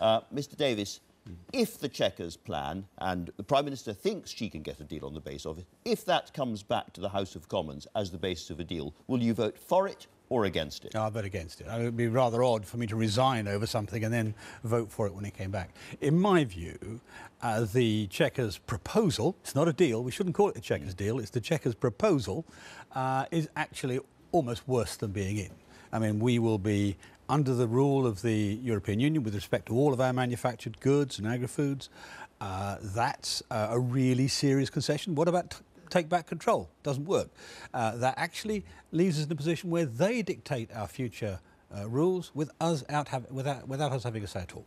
Uh, Mr Davis, if the Chequers plan, and the Prime Minister thinks she can get a deal on the base of it, if that comes back to the House of Commons as the basis of a deal, will you vote for it or against it? No, I'll vote against it. It would be rather odd for me to resign over something and then vote for it when it came back. In my view, uh, the Chequers proposal, it's not a deal, we shouldn't call it a Chequers deal, it's the Chequers proposal, uh, is actually almost worse than being in. I mean, we will be under the rule of the European Union with respect to all of our manufactured goods and agri-foods. Uh, that's uh, a really serious concession. What about take back control? Doesn't work. Uh, that actually leaves us in a position where they dictate our future uh, rules with us out without, without us having a say at all.